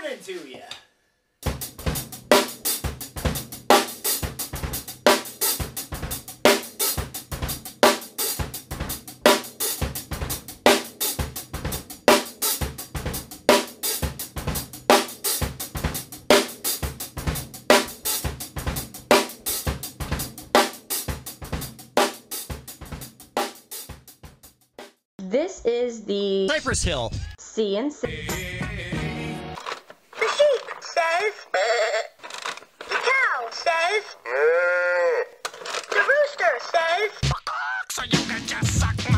morning to you. This is the Cypress Hill. CNC. suck my